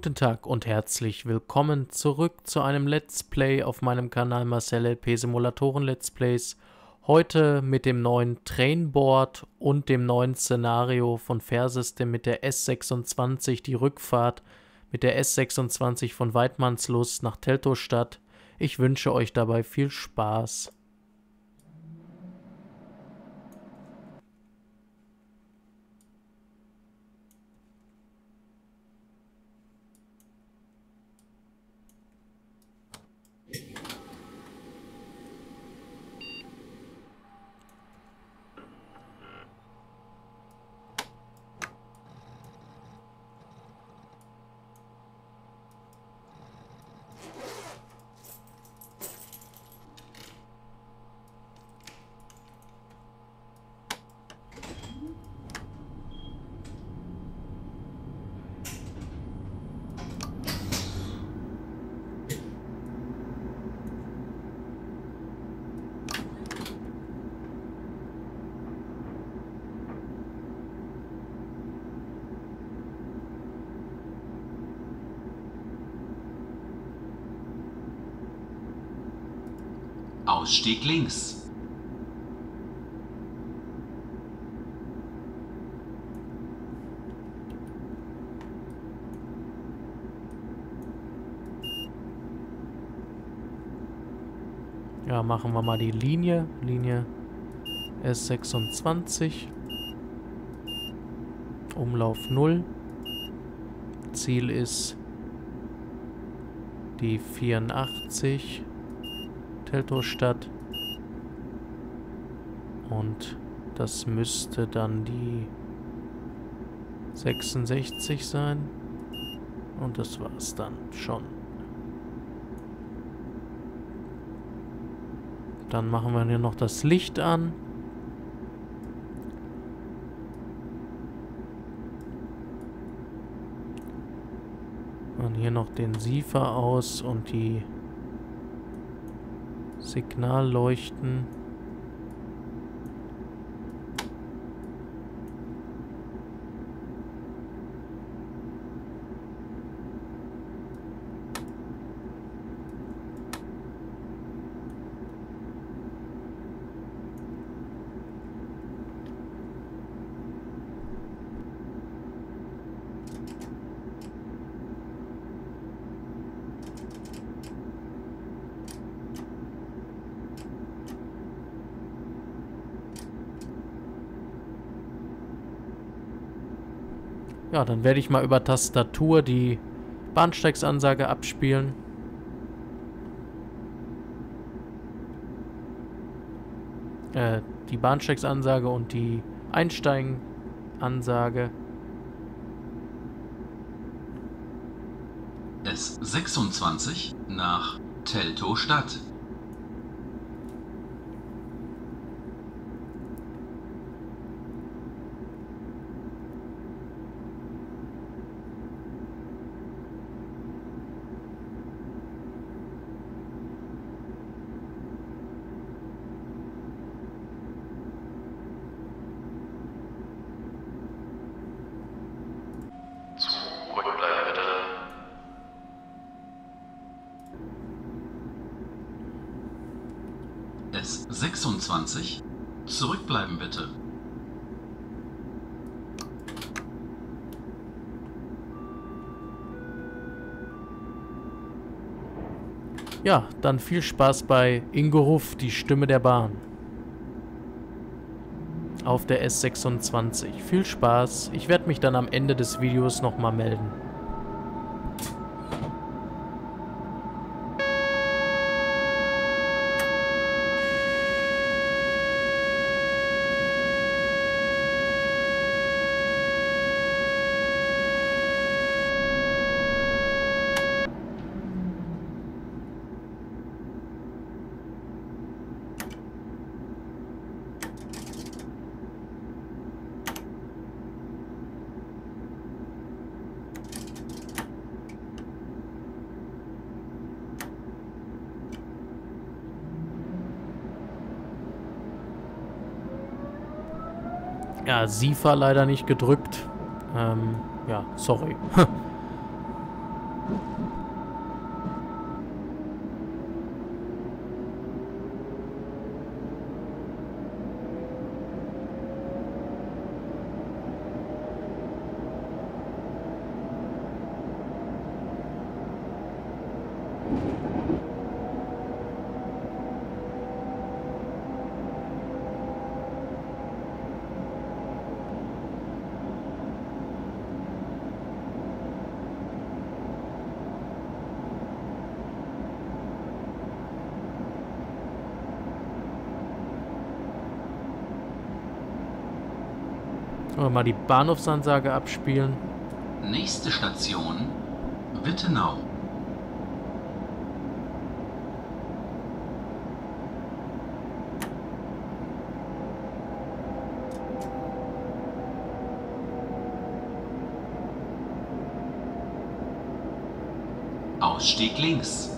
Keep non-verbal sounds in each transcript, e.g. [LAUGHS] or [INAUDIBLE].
Guten Tag und herzlich willkommen zurück zu einem Let's Play auf meinem Kanal Marcel LP Simulatoren Let's Plays. Heute mit dem neuen Trainboard und dem neuen Szenario von Fairsystem mit der S26, die Rückfahrt mit der S26 von Weidmannslust nach Teltow-Stadt. Ich wünsche euch dabei viel Spaß. Ausstieg links. Ja, machen wir mal die Linie. Linie S26. Umlauf 0. Ziel ist die 84. Teltow-Stadt. Und das müsste dann die 66 sein. Und das war's dann schon. Dann machen wir hier noch das Licht an. Und hier noch den Siefer aus und die Signalleuchten. Dann werde ich mal über Tastatur die Bahnsteigsansage abspielen. Äh, die Bahnsteigsansage und die Einsteigenansage. S26 nach Teltow-Stadt. Zurückbleiben bitte. S26. Zurückbleiben bitte. Ja, dann viel Spaß bei Ingo Ruff, die Stimme der Bahn. Auf der S26. Viel Spaß. Ich werde mich dann am Ende des Videos nochmal melden. Ja, SIFA leider nicht gedrückt. Ähm, ja, sorry. [LAUGHS] Bahnhofsansage abspielen. Nächste Station Wittenau. Ausstieg links.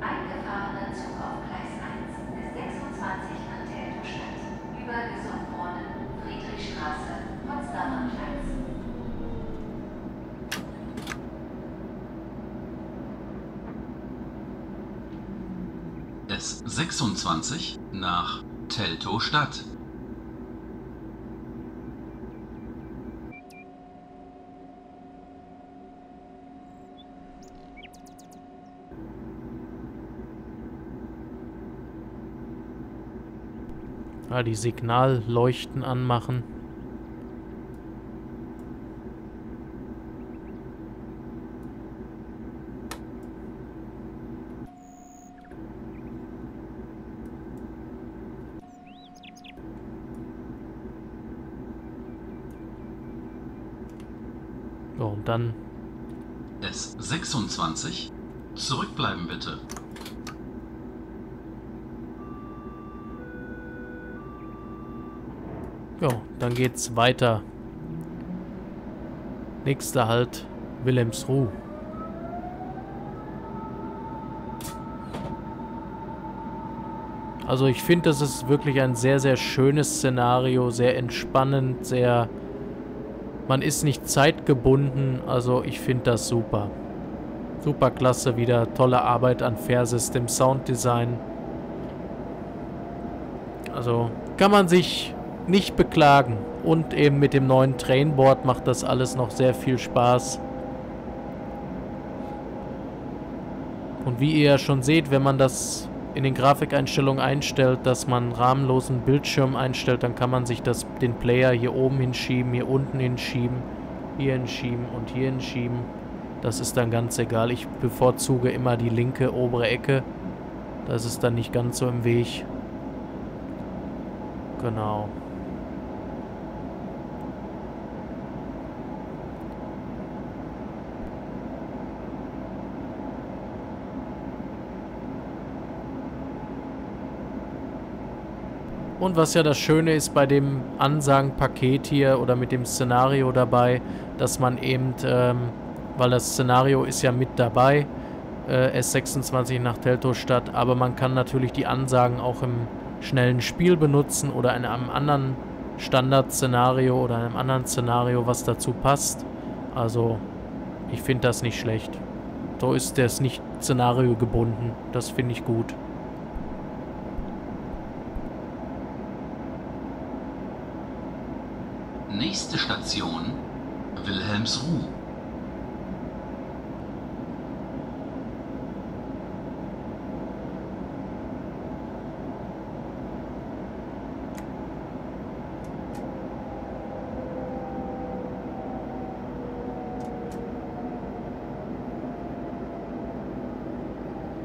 Eingefahrener Zug auf Gleis 1 bis 26 nach Teltow-Stadt über Gesundbrunnen, Friedrichstraße, Potsdamer Platz. S26 nach Teltow-Stadt. Ja, die Signalleuchten anmachen. Dann S26 zurückbleiben bitte. Ja, dann geht's weiter. Nächster Halt Wilhelmsruh. Also ich finde, das ist wirklich ein sehr, sehr schönes Szenario, sehr entspannend, sehr... Man ist nicht zeitgebunden, also ich finde das super. Super klasse, wieder tolle Arbeit an Fairsystem, Sounddesign. Also kann man sich nicht beklagen. Und eben mit dem neuen Trainboard macht das alles noch sehr viel Spaß. Und wie ihr ja schon seht, wenn man das in den Grafikeinstellungen einstellt, dass man rahmenlosen Bildschirm einstellt, dann kann man sich das, den Player hier oben hinschieben, hier unten hinschieben, hier hinschieben und hier hinschieben. Das ist dann ganz egal. Ich bevorzuge immer die linke obere Ecke. Das ist dann nicht ganz so im Weg. Genau. Und was ja das Schöne ist bei dem Ansagenpaket hier oder mit dem Szenario dabei, dass man eben, ähm, weil das Szenario ist ja mit dabei, äh, S26 nach Teltow-Stadt, aber man kann natürlich die Ansagen auch im schnellen Spiel benutzen oder in einem anderen Standard-Szenario oder einem anderen Szenario, was dazu passt. Also, ich finde das nicht schlecht. So ist das nicht Szenario gebunden. Das finde ich gut. Nächste Station Wilhelmsruh.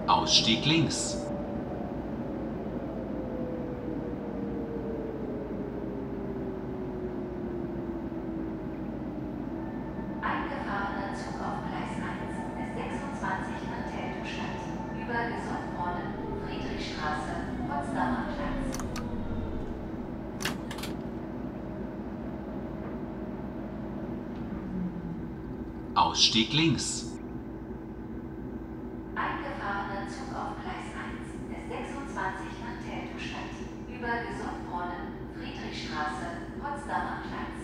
Ausstieg links. Eingefahrener Zug auf Gleis 1 bis 26 nach Teltow-Stadt über Gesundbrunnen, Friedrichstraße, Potsdamer Platz. Ausstieg links. Eingefahrener Zug auf Gleis 1 bis 26 nach Teltow-Stadt über Gesundbrunnen, Friedrichstraße, Potsdamer Platz.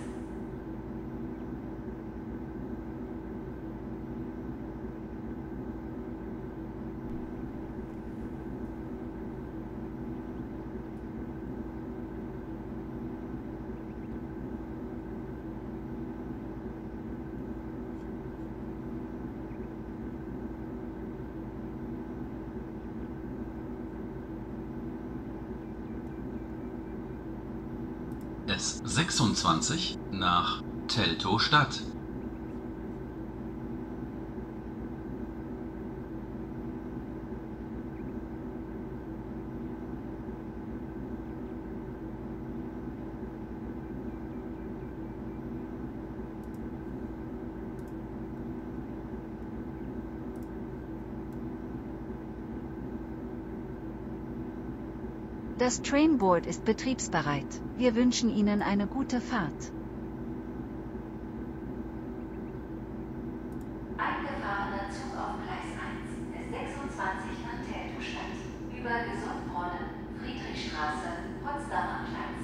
S26 nach Teltow-Stadt. Das Trainboard ist betriebsbereit. Wir wünschen Ihnen eine gute Fahrt. Eingefahrener Zug auf Gleis 1 bis 26 an Teltow-Stadt. Über Gesundbrunnen, Friedrichstraße, Potsdamer Platz.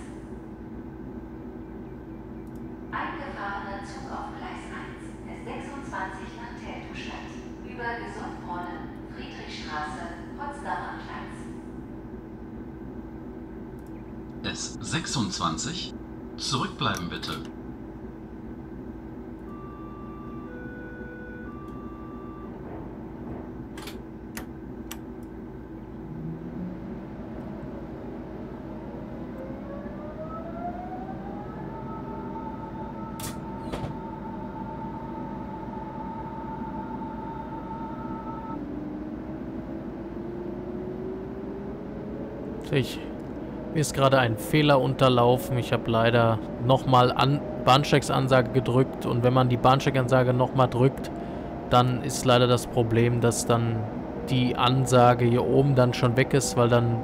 Eingefahrener Zug auf Gleis 1 bis 26 an Teltow-Stadt. Über Gesundbrunnen, Friedrichstraße, Potsdamer Platz. S26. Zurückbleiben bitte. Ich mir ist gerade ein Fehler unterlaufen. Ich habe leider nochmal an Bahnsteigsansage gedrückt und wenn man die Bahnsteigansage nochmal drückt, dann ist leider das Problem, dass dann die Ansage hier oben dann schon weg ist, weil dann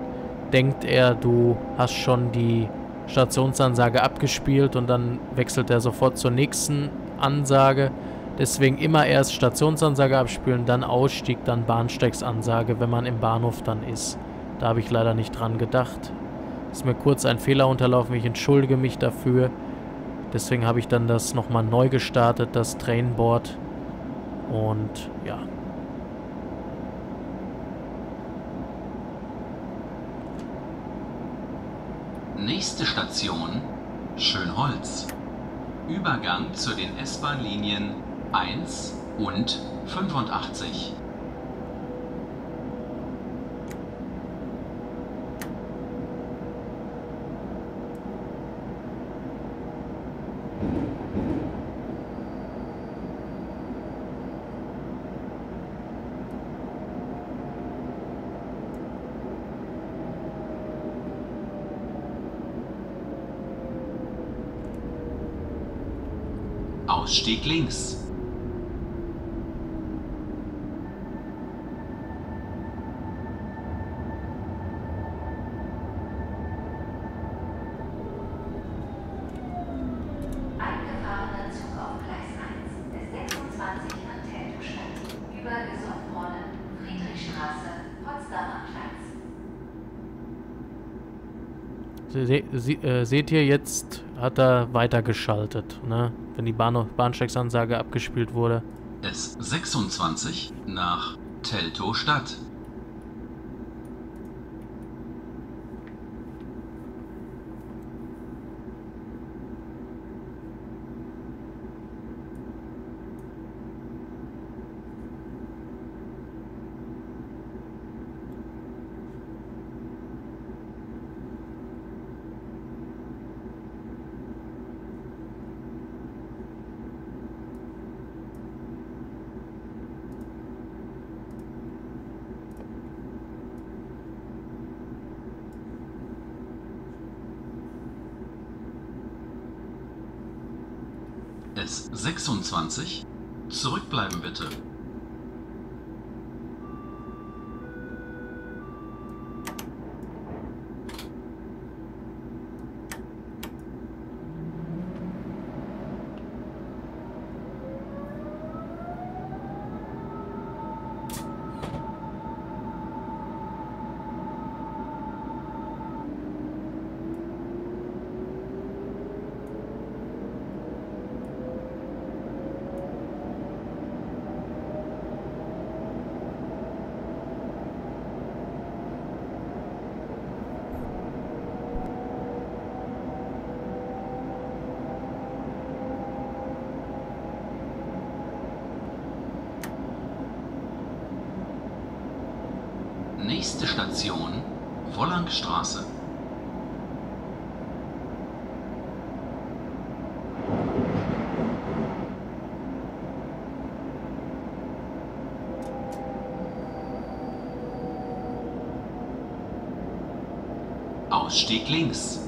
denkt er, du hast schon die Stationsansage abgespielt und dann wechselt er sofort zur nächsten Ansage. Deswegen immer erst Stationsansage abspielen, dann Ausstieg, dann Bahnsteigsansage, wenn man im Bahnhof dann ist. Da habe ich leider nicht dran gedacht. Ist mir kurz ein Fehler unterlaufen, ich entschuldige mich dafür. Deswegen habe ich dann das nochmal neu gestartet, das Trainboard. Und ja. Nächste Station Schönholz. Übergang zu den S-Bahn-Linien 1 und 85. Ausstieg links. Eingefahrener Zug auf Gleis 1 bis 26 an Teltow-Stadt. Über Gesundbrunnen, Friedrichstraße, Potsdamer Platz. Se se äh, seht ihr, jetzt hat er weitergeschaltet, ne? Wenn die Bahn Bahnsteigsansage abgespielt wurde. S26 nach Teltow Stadt. S26. Zurückbleiben bitte. Nächste Station Wollangstraße. Ausstieg links.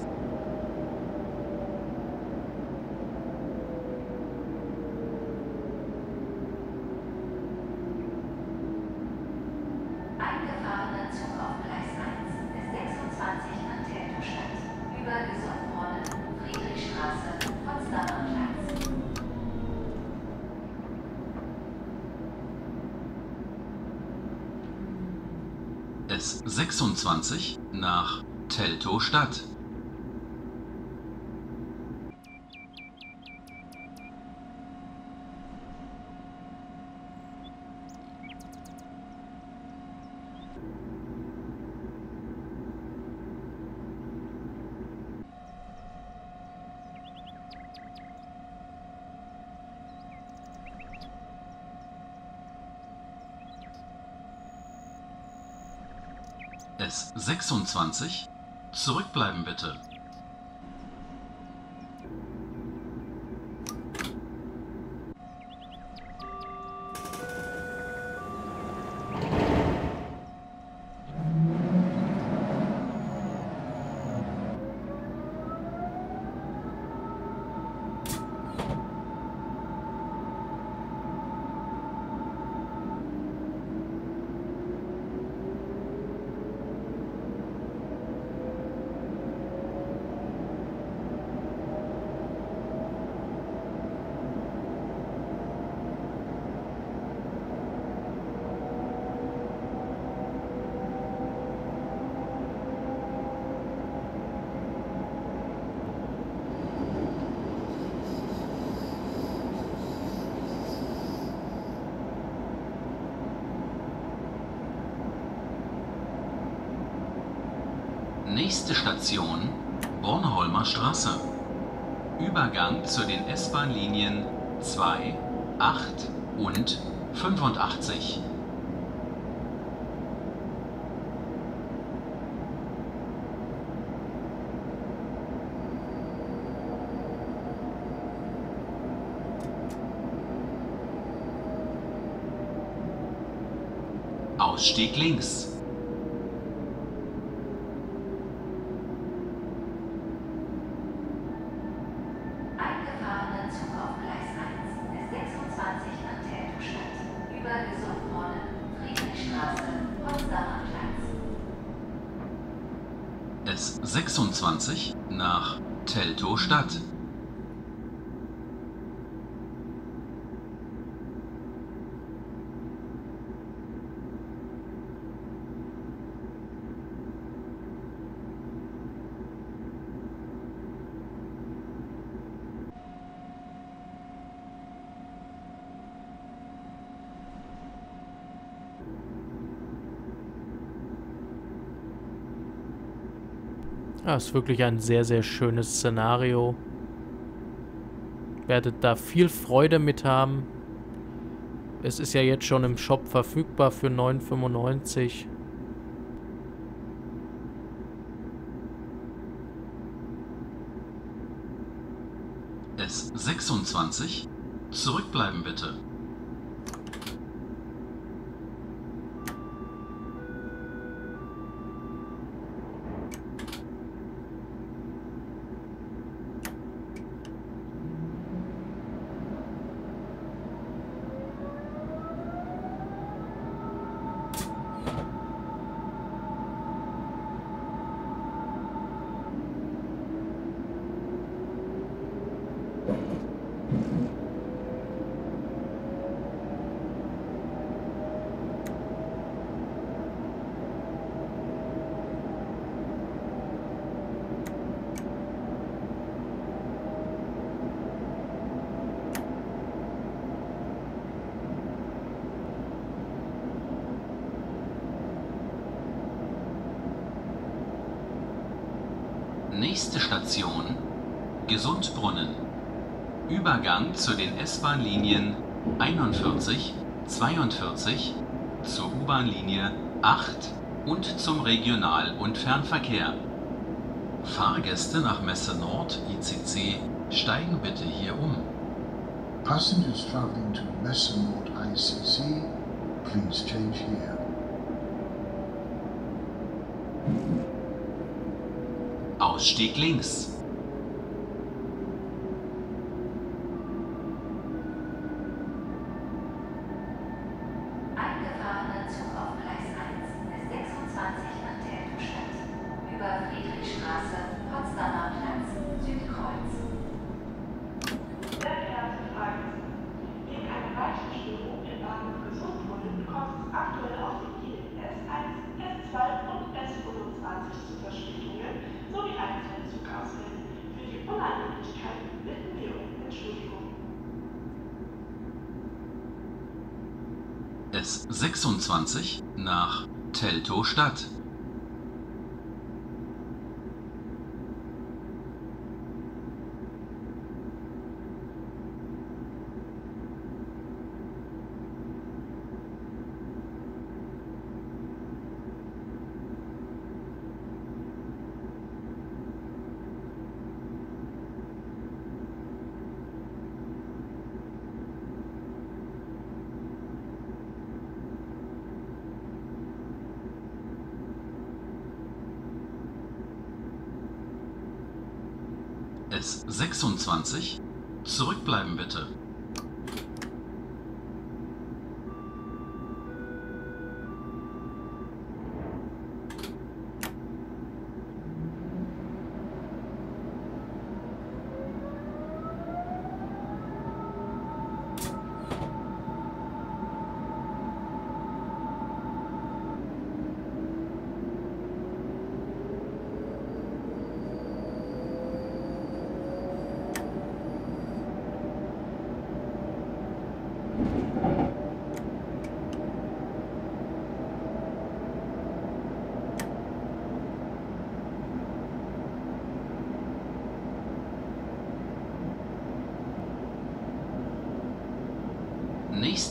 Eingefahrener Zug auf Gleis 1 bis 26 an S26 nach Teltow-Stadt. S26 zurückbleiben bitte. Nächste Station Bornholmer Straße. Übergang zu den S-Bahn-Linien 2, 8 und 85. Ausstieg links. Eingefahrener Zug auf Gleis 1 ist 26 nach Teltow-Stadt. Über Gesundbrunnen, Friedrichstraße, Potsdamer Platz. S26 nach Teltow-Stadt. Ja, ist wirklich ein sehr, sehr schönes Szenario. Werdet da viel Freude mit haben. Es ist ja jetzt schon im Shop verfügbar für 9,95. S26 zurückbleiben bitte. Nächste Station Gesundbrunnen. Übergang zu den S-Bahn-Linien 41, 42, zur U-Bahn-Linie 8 und zum Regional- und Fernverkehr. Fahrgäste nach Messe Nord ICC steigen bitte hier um. Passengers traveling to Messe Nord ICC, please change here. Ausstieg links.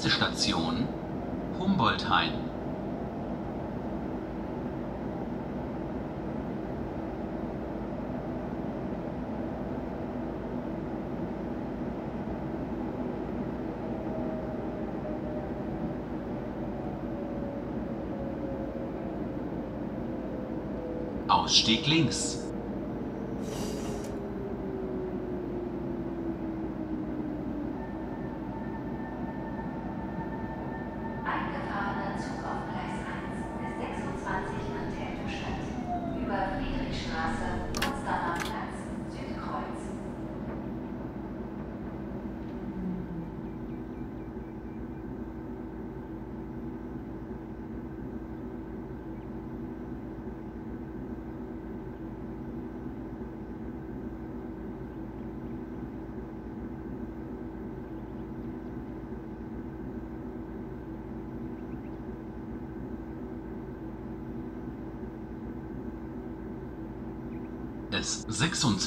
Nächste Station Humboldthain. Ausstieg links. Eingefahrener Zug auf Gleis 1 bis 26 nach Teltow-Stadt. Über Friedrichstraße, Potsdamer Platz, Südkreuz.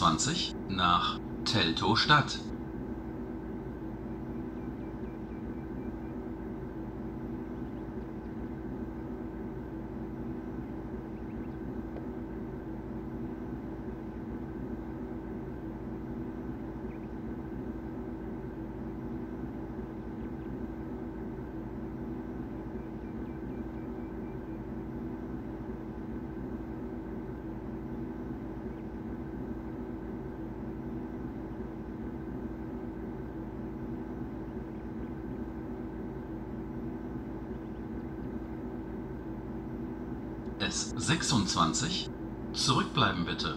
S26 nach Teltow-Stadt. S26 zurückbleiben bitte.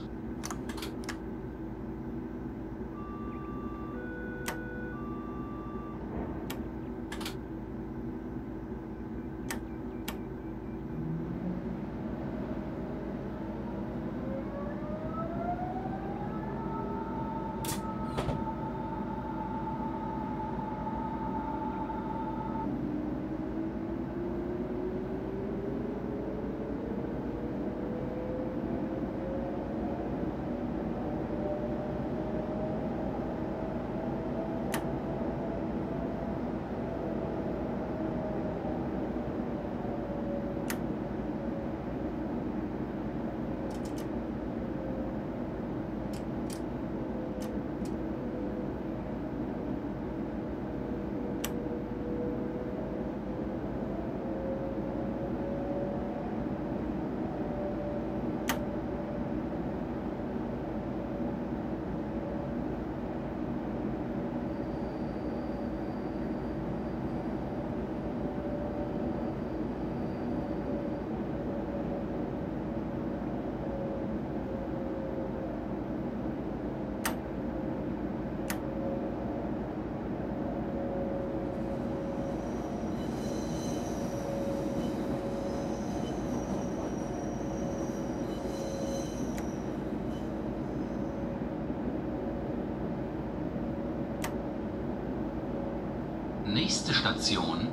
Nächste Station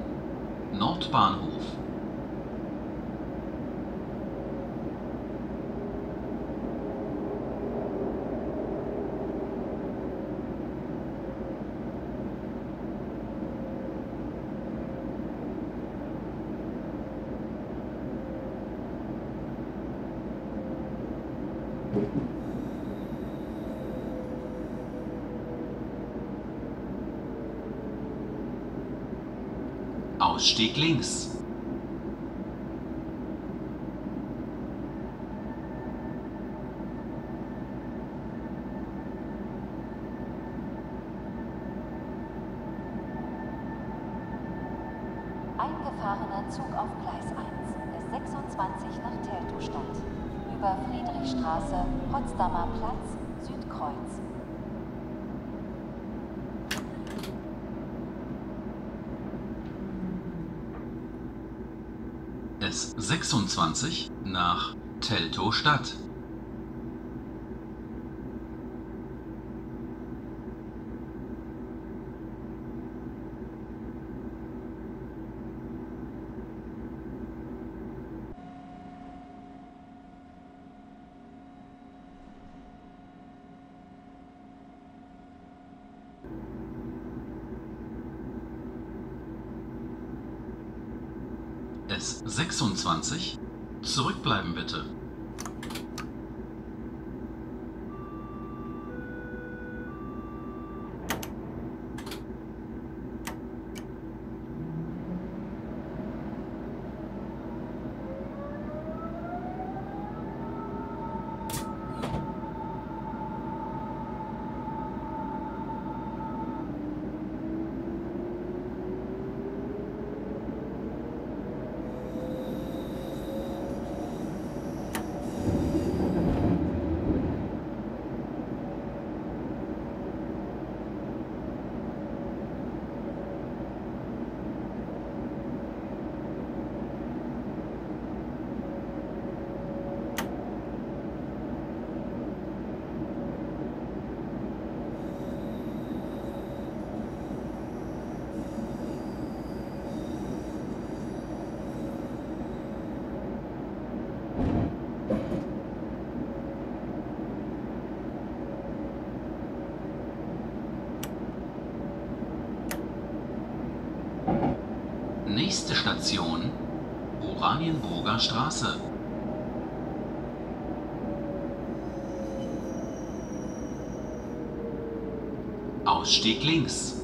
Nordbahnhof. Ausstieg links. Eingefahrener Zug auf Gleis 1 ist 26 nach Teltow-Stadt. Über Friedrichstraße, Potsdamer Platz, Südkreuz. S26 nach Teltow-Stadt. S26 zurückbleiben bitte. Nächste Station Oranienburger Straße. Ausstieg links.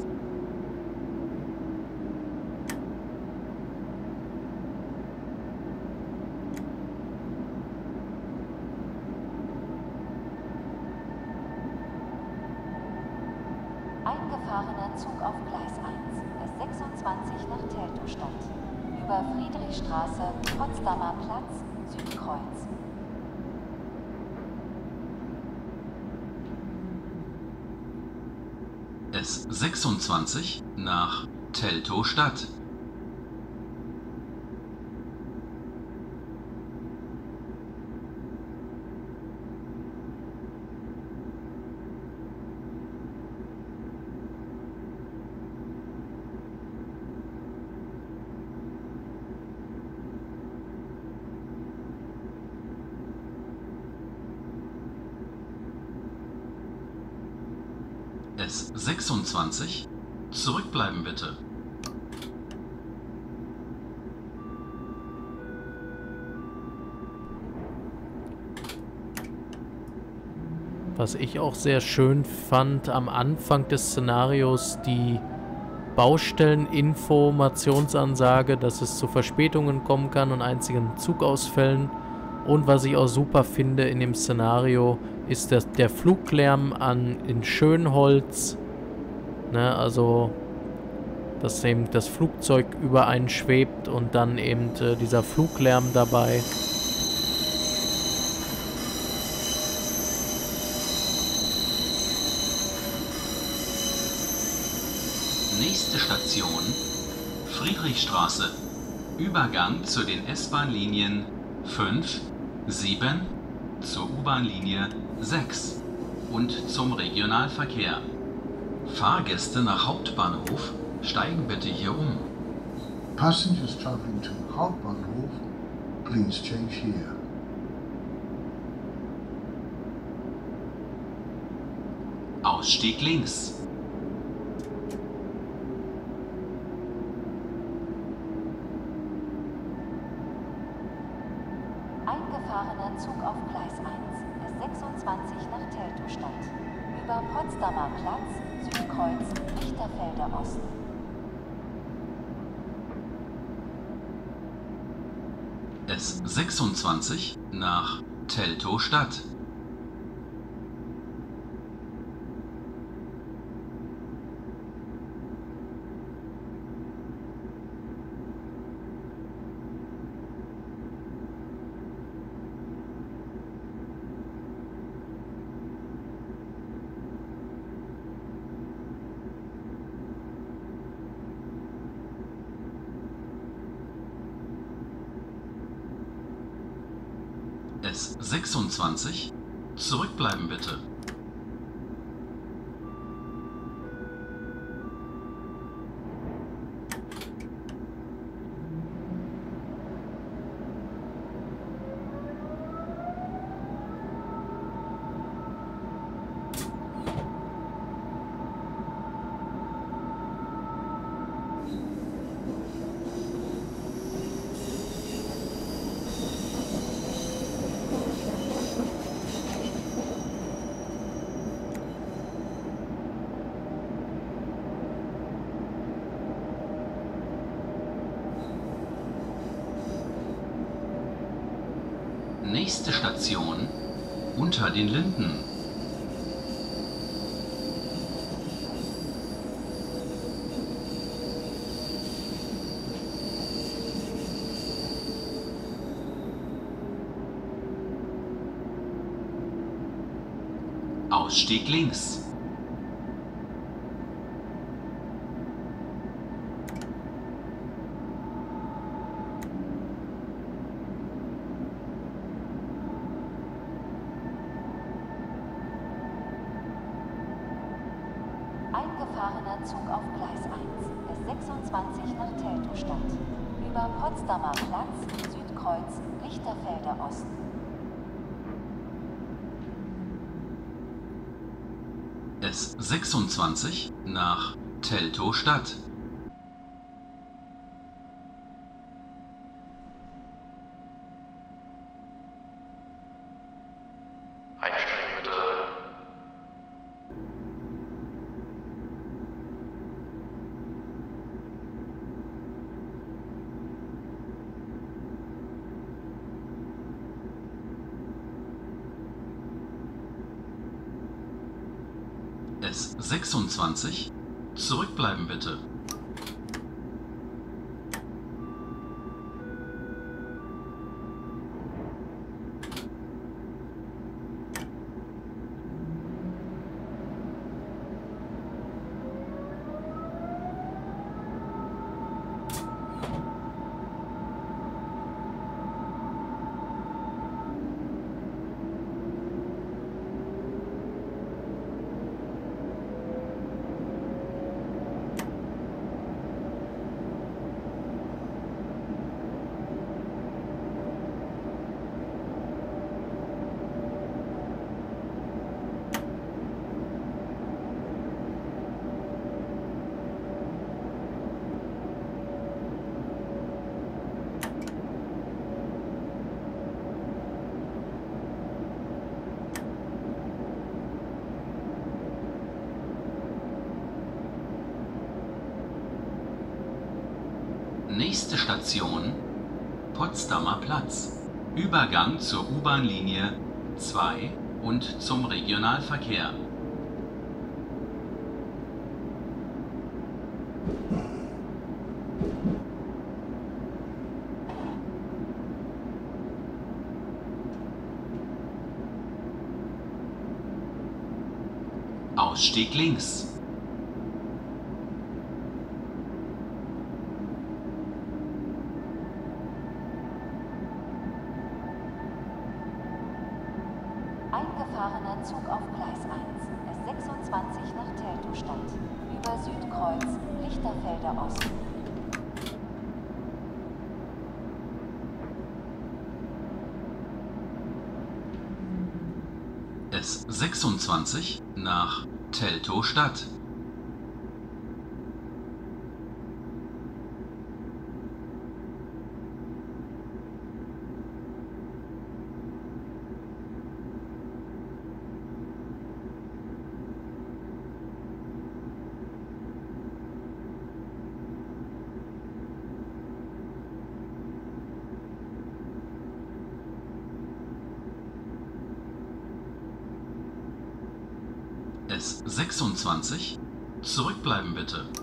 Eingefahrener Zug auf Gleis 1 ist 26 nach Teltow-Stadt. Über Friedrichstraße, Potsdamer Platz, Südkreuz. S26 nach Teltow-Stadt. S26 zurückbleiben bitte. Was ich auch sehr schön fand am Anfang des Szenarios, die Baustelleninformationsansage, dass es zu Verspätungen kommen kann und einzigen Zugausfällen. Und was ich auch super finde in dem Szenario, ist das, der Fluglärm an, in Schönholz. Ne, also, dass eben das Flugzeug über einen schwebt und dann eben äh, dieser Fluglärm dabei. Nächste Station Friedrichstraße. Übergang zu den S-Bahn-Linien 5, 7, zur U-Bahn-Linie 6 und zum Regionalverkehr. Fahrgäste nach Hauptbahnhof steigen bitte hier um. Passengers traveling to Hauptbahnhof, please change here. Ausstieg links. Eingefahrener Zug auf Osten. S26 nach Teltow-Stadt. S26 zurückbleiben bitte. Nächste Station unter den Linden. Ausstieg links. Eingefahrener Zug auf Gleis 1 ist 26 nach Teltow-Stadt. Über Potsdamer Platz, Südkreuz, Lichterfelder Osten. S26 nach Teltow-Stadt. Einsteigen bitte. S26 zurückbleiben bitte. Nächste Station Potsdamer Platz. Übergang zur U-Bahn-Linie 2 und zum Regionalverkehr. Ausstieg links. Zug auf Gleis 1, S26 nach Teltowstadt, über Südkreuz, Lichterfelder Osten. S26 nach Teltowstadt. Zurückbleiben bitte.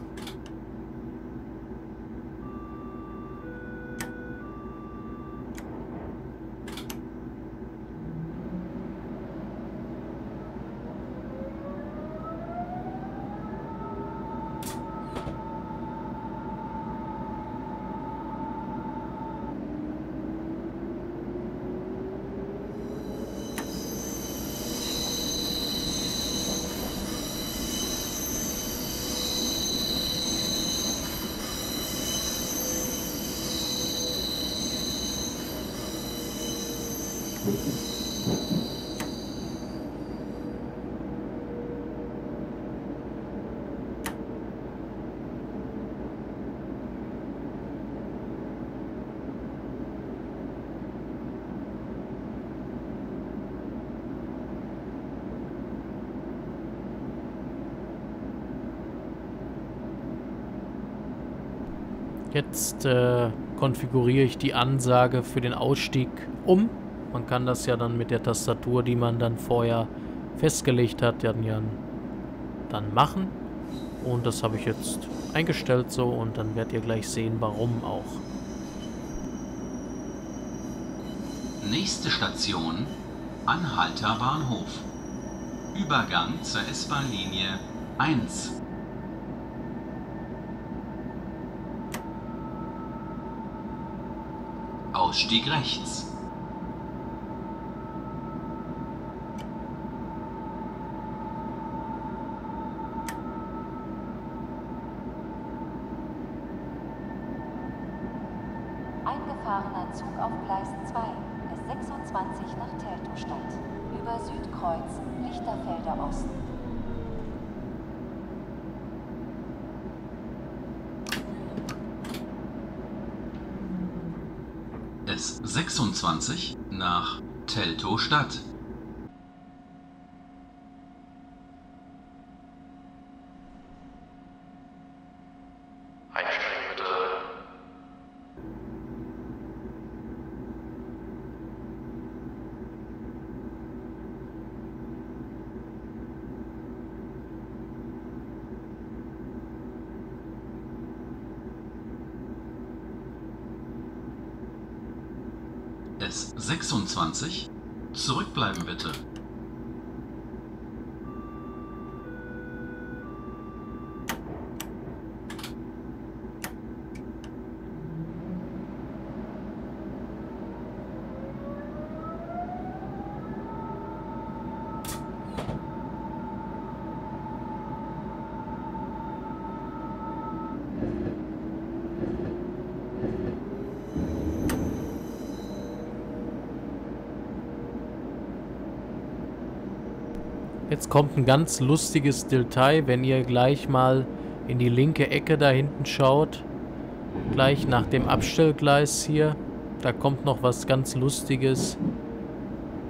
Jetzt äh, konfiguriere ich die Ansage für den Ausstieg um. Man kann das ja dann mit der Tastatur, die man dann vorher festgelegt hat, dann, dann machen. Und das habe ich jetzt eingestellt so und dann werdet ihr gleich sehen, warum auch. Nächste Station Anhalter Bahnhof. Übergang zur S-Bahn-Linie 1. Ausstieg rechts. Eingefahrener Zug auf Gleis 2, S26 nach Teltow-Stadt. Über Südkreuz, Lichterfelder Osten. S26 nach Teltow-Stadt. S26 zurückbleiben bitte. Jetzt kommt ein ganz lustiges Detail, wenn ihr gleich mal in die linke Ecke da hinten schaut. Gleich nach dem Abstellgleis hier. Da kommt noch was ganz Lustiges.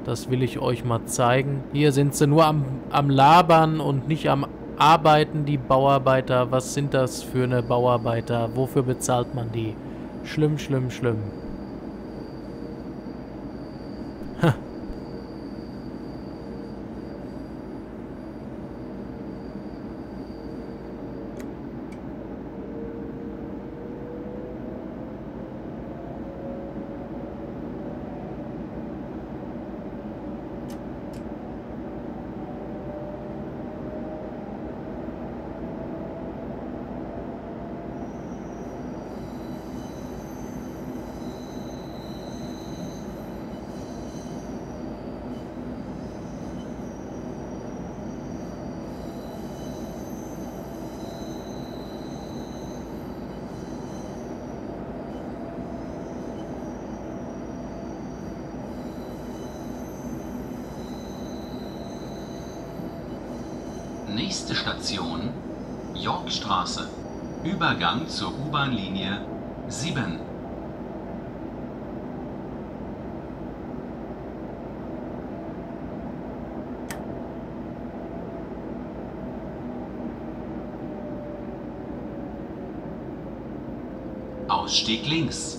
Das will ich euch mal zeigen. Hier sind sie nur am, am Labern und nicht am Arbeiten, die Bauarbeiter. Was sind das für eine Bauarbeiter? Wofür bezahlt man die? Schlimm, schlimm, schlimm. Nächste Station Yorkstraße. Übergang zur U-Bahn-Linie 7. Ausstieg links.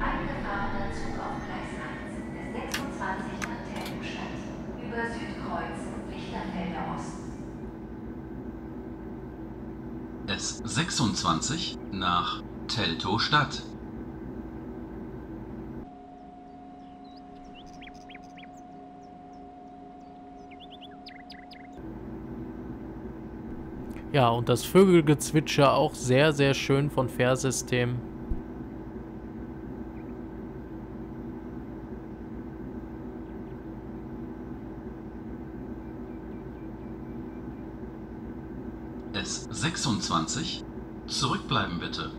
Eingefahrener Zug auf Gleis 1 bis 26 nach Teltow-Stadt. Über Südkreuz, Lichterfelder Osten. S26 nach Teltow-Stadt. Und das Vögelgezwitscher auch sehr, sehr schön von Fährsystem. S26 zurückbleiben bitte.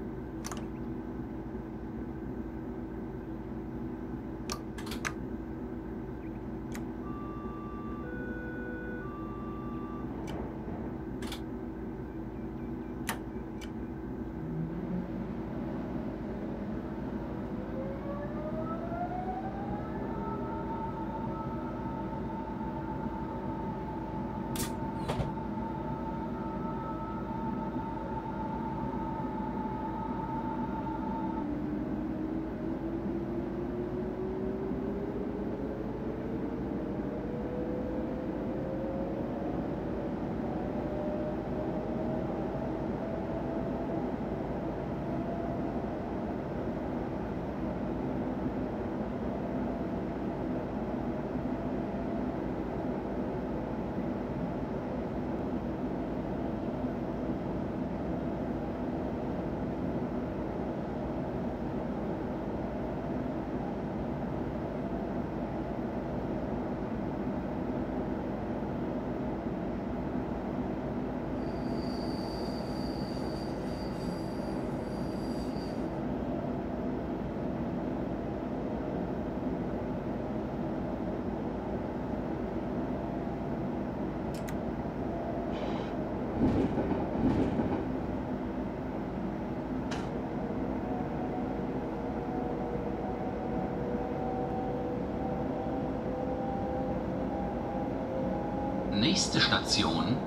Nächste Station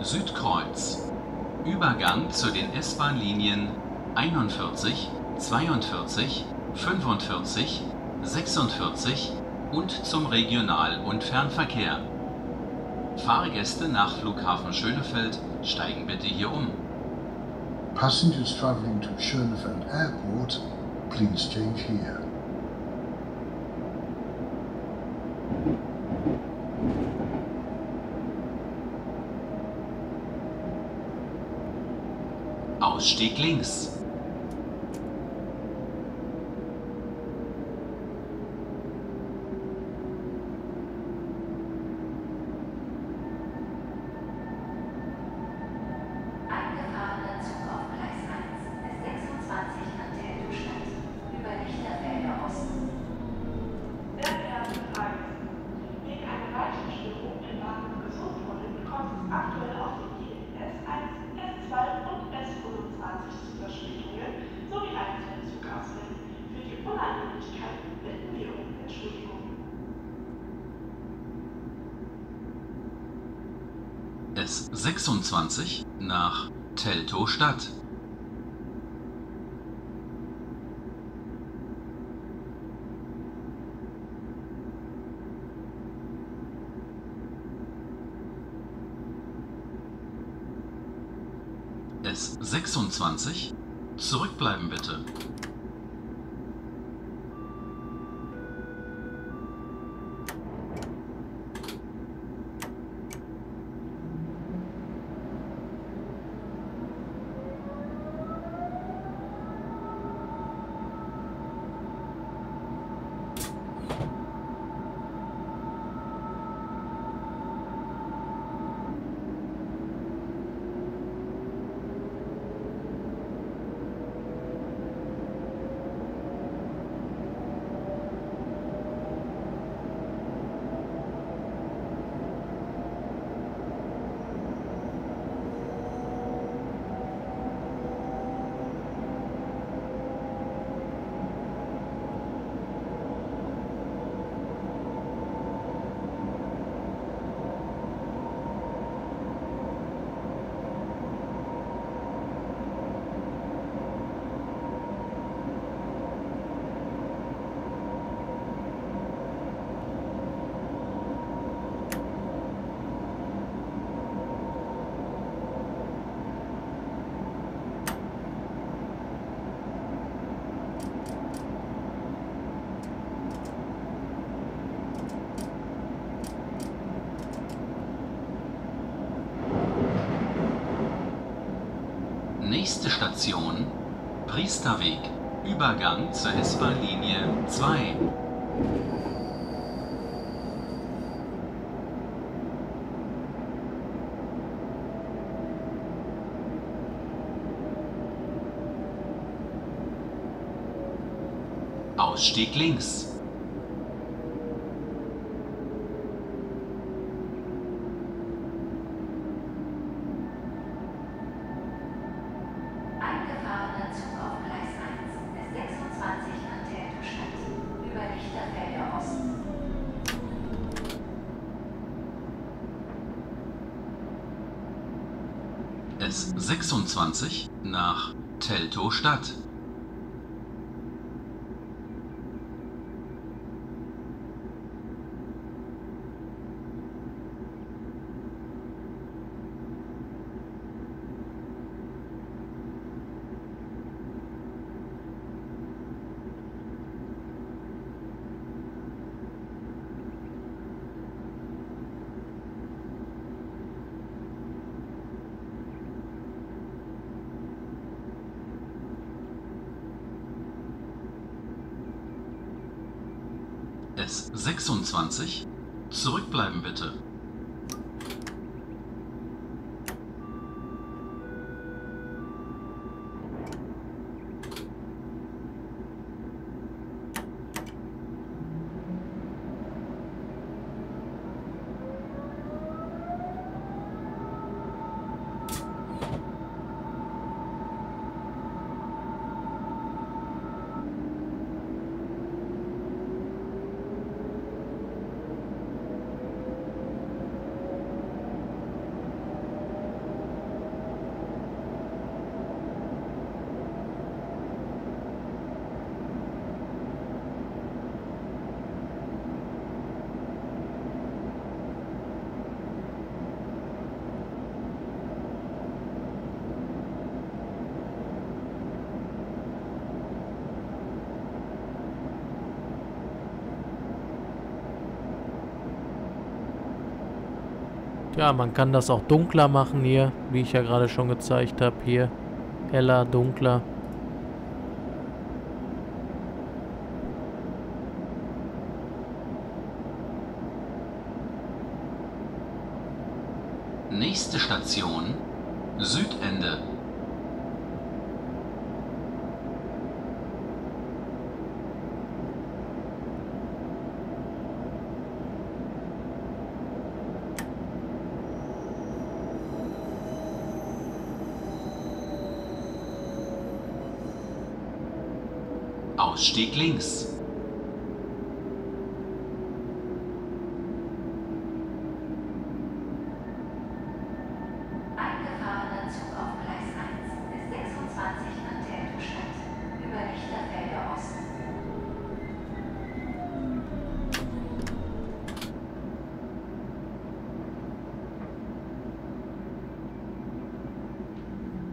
Südkreuz. Übergang zu den S-Bahn-Linien 41, 42, 45, 46 und zum Regional- und Fernverkehr. Fahrgäste nach Flughafen Schönefeld steigen bitte hier um. Passengers travelling to Schönefeld Airport, please change here. Ausstieg links. Eingefahrener Zug auf Gleis 1 bis 26 nach Teltow-Stadt. Über Lichterfelder Osten. Sehr geehrte Fahrgäste, wegen einer weiteren Störung im Bahnhof Gesundbrunnen kommt es aktuell auf den Linien S1, S2 und S25 zu Verspätungen sowie einzelnen Zugausfällen. Für die Unannehmlichkeiten bitten wir um Entschuldigung. S26 nach Teltow-Stadt. S26 zurückbleiben bitte. 2. Ausstieg links. Eingefahrener Zug auf Gleis 1 bis 26 an Teltow-Stadt. Über Lichterfelder Osten. S26 nach Teltow-Stadt. S26 zurückbleiben bitte. Ja, man kann das auch dunkler machen hier, wie ich ja gerade schon gezeigt habe. Hier heller, dunkler. Nächste Station Südende. Ausstieg links. Eingefahrener Zug auf Gleis 1 bis 26 an Teltow-Stadt. Über Lichterfelder Osten.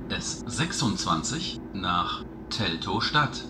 S26 nach Teltow-Stadt.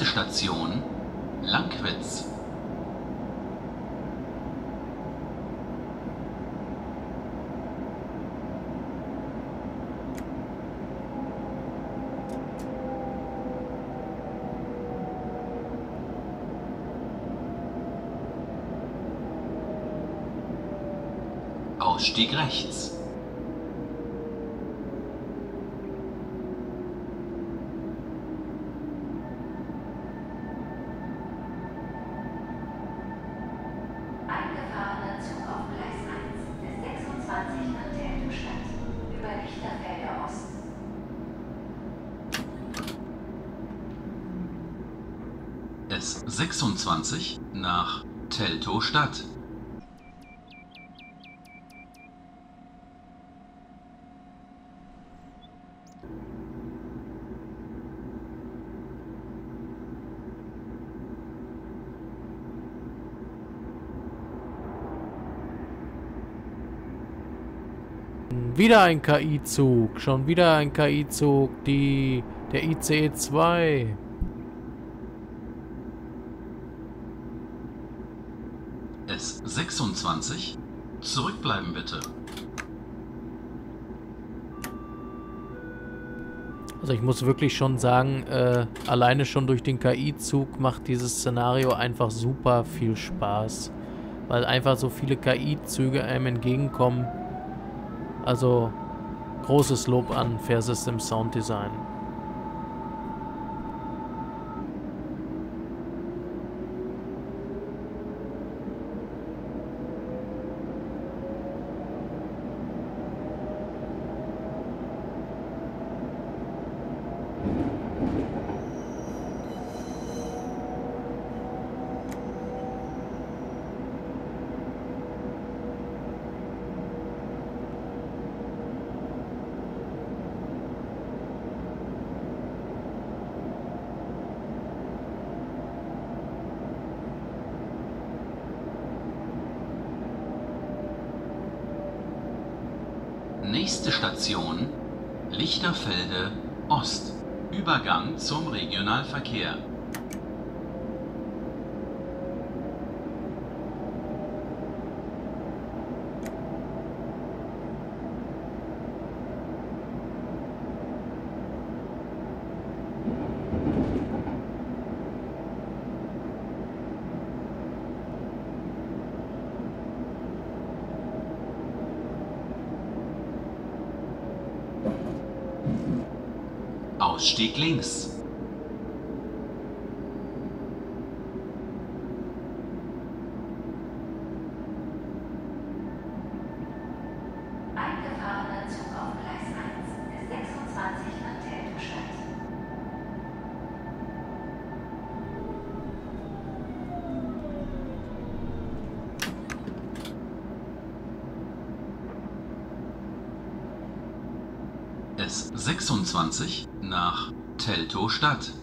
Nächste Station Lankwitz. Ausstieg rechts. Eingefahrener Zug auf Gleis 1 ist 26 nach Teltow-Stadt über Lichterfelder Osten. S26 nach Teltow-Stadt. Wieder ein KI-Zug. Schon wieder ein KI-Zug. Die. Der ICE 2. S26 zurückbleiben bitte. Also ich muss wirklich schon sagen, äh, alleine schon durch den KI-Zug macht dieses Szenario einfach super viel Spaß. Weil einfach so viele KI-Züge einem entgegenkommen. Also großes Lob an Fair System Sound Design. S26 nach Teltow-Stadt.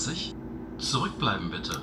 S26 zurückbleiben bitte.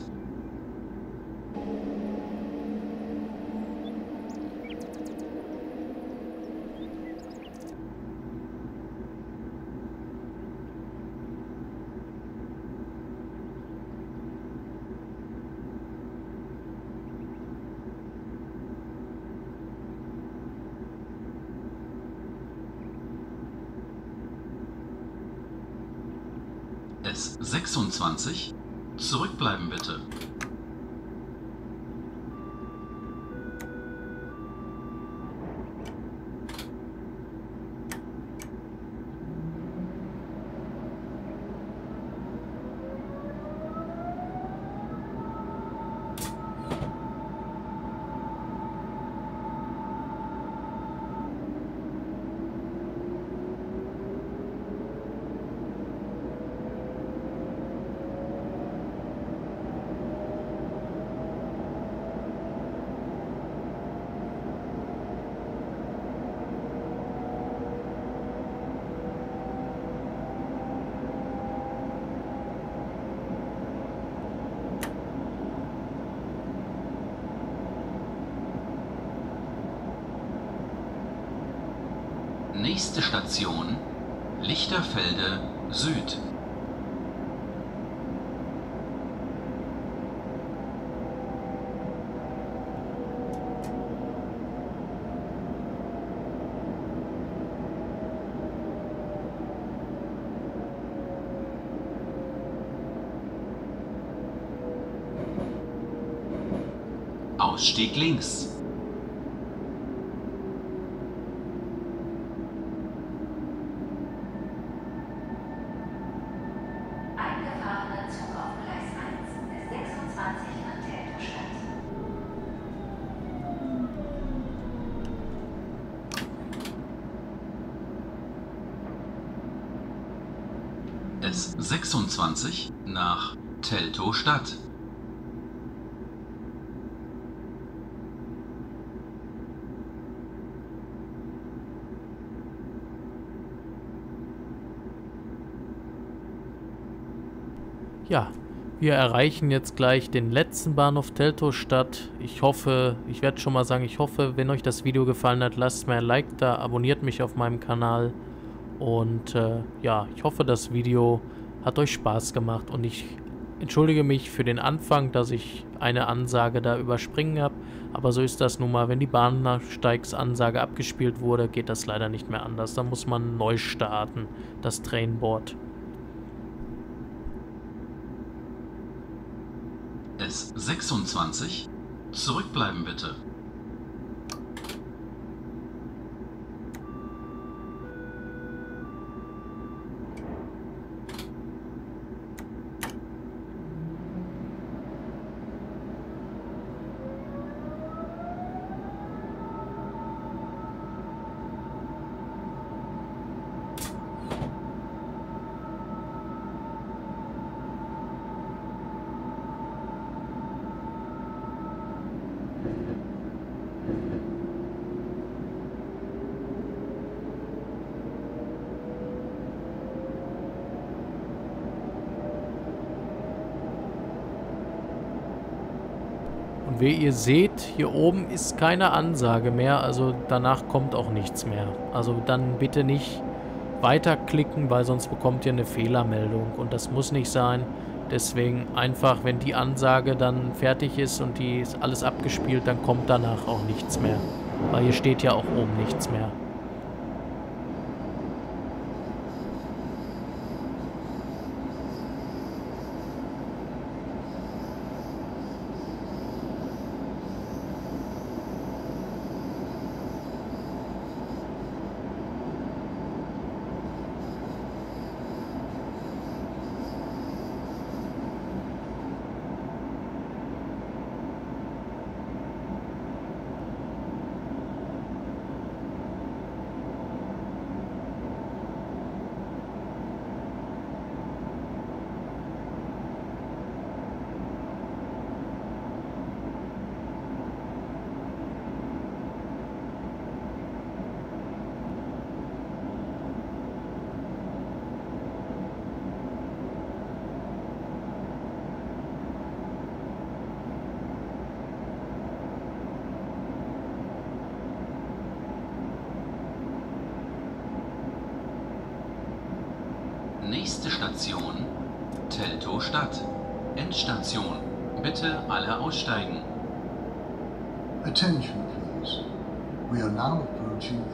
Zurückbleiben bitte. Nächste Station Lichterfelde Süd. Ausstieg links. Eingefahrener Zug auf Gleis 1 bis 26 nach Teltow-Stadt. S26 nach Teltow-Stadt. Ja, wir erreichen jetzt gleich den letzten Bahnhof Teltow-Stadt. Ich hoffe, ich werde schon mal sagen, ich hoffe, wenn euch das Video gefallen hat, lasst mir ein Like da, abonniert mich auf meinem Kanal. Und äh, ja, ich hoffe, das Video hat euch Spaß gemacht. Und ich entschuldige mich für den Anfang, dass ich eine Ansage da überspringen habe. Aber so ist das nun mal. Wenn die Bahnsteigsansage abgespielt wurde, geht das leider nicht mehr anders. Da muss man neu starten, das Trainboard. S26 zurückbleiben bitte. Wie ihr seht, hier oben ist keine Ansage mehr, also danach kommt auch nichts mehr. Also dann bitte nicht weiterklicken, weil sonst bekommt ihr eine Fehlermeldung und das muss nicht sein. Deswegen einfach, wenn die Ansage dann fertig ist und die ist alles abgespielt, dann kommt danach auch nichts mehr. Weil hier steht ja auch oben nichts mehr.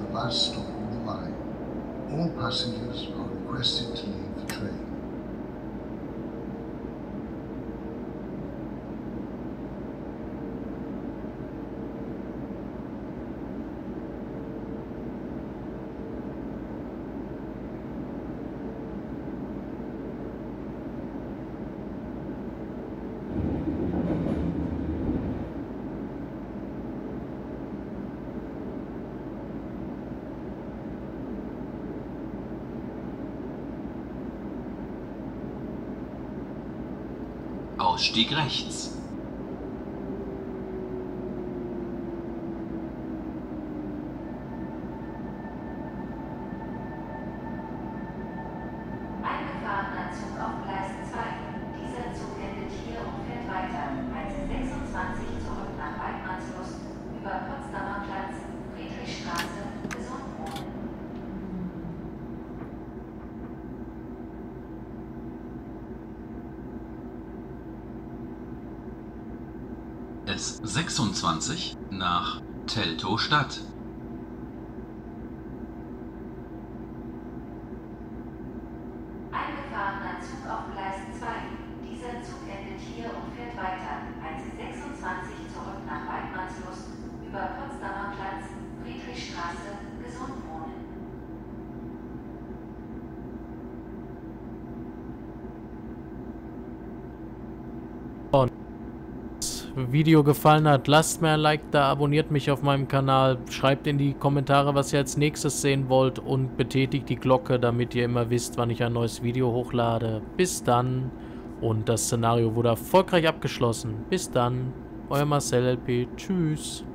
The last stop on the line. All passengers are requested to leave the train. Ausstieg rechts. Eingefahrener Zug auf Gleis 2. Dieser Zug endet hier und fährt weiter. Einzel 26 zurück nach Weidmannslust über Potsdamer Platz, Friedrichstraße, Gesundbrunnen. S26 nach Teltow Stadt. Eingefahrener Zug auf Gleis 2. Dieser Zug endet hier und fährt weiter. Einzel 26 zurück nach Weidmannslust über Potsdamer Platz, Friedrichstraße, Gesundbrunnen. Video gefallen hat, lasst mir ein Like da, abonniert mich auf meinem Kanal, schreibt in die Kommentare, was ihr als nächstes sehen wollt und betätigt die Glocke, damit ihr immer wisst, wann ich ein neues Video hochlade. Bis dann und das Szenario wurde erfolgreich abgeschlossen. Bis dann, euer Marcel LP, tschüss.